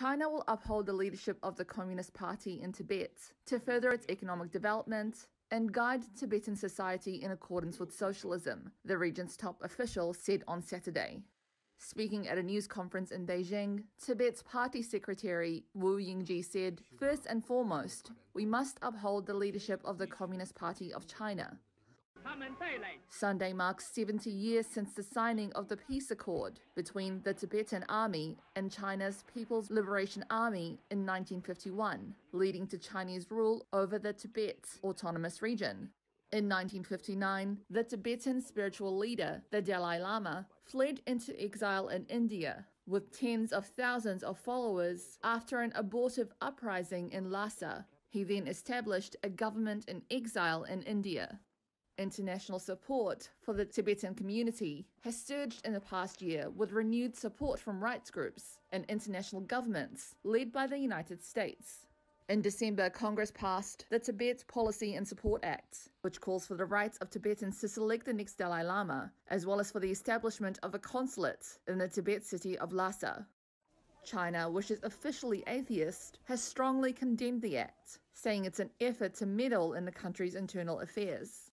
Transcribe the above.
China will uphold the leadership of the Communist Party in Tibet to further its economic development and guide Tibetan society in accordance with socialism, the region's top official said on Saturday. Speaking at a news conference in Beijing, Tibet's party secretary Wu Yingjie said, First and foremost, we must uphold the leadership of the Communist Party of China. Sunday marks 70 years since the signing of the peace accord between the Tibetan Army and China's People's Liberation Army in 1951, leading to Chinese rule over the Tibet Autonomous Region. In 1959, the Tibetan spiritual leader, the Dalai Lama, fled into exile in India with tens of thousands of followers after an abortive uprising in Lhasa. He then established a government in exile in India. International support for the Tibetan community has surged in the past year with renewed support from rights groups and international governments led by the United States. In December, Congress passed the Tibet Policy and Support Act, which calls for the rights of Tibetans to select the next Dalai Lama, as well as for the establishment of a consulate in the Tibet city of Lhasa. China, which is officially atheist, has strongly condemned the act, saying it's an effort to meddle in the country's internal affairs.